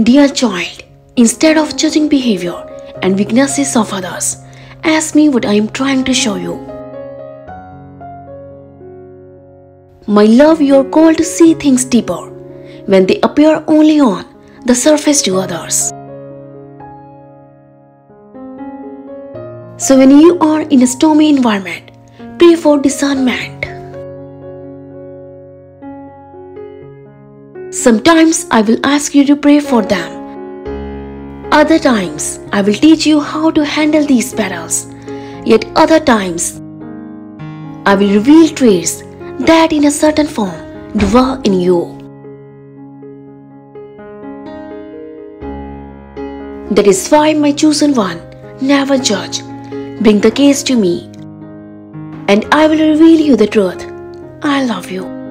Dear child, instead of judging behavior and weaknesses of others, ask me what I am trying to show you. My love, you are called to see things deeper when they appear only on the surface to others. So, when you are in a stormy environment, pray for discernment. Sometimes I will ask you to pray for them. Other times I will teach you how to handle these battles. Yet other times I will reveal traits that in a certain form dwell in you. That is why, my chosen one, never judge. Bring the case to me, and I will reveal you the truth. I love you.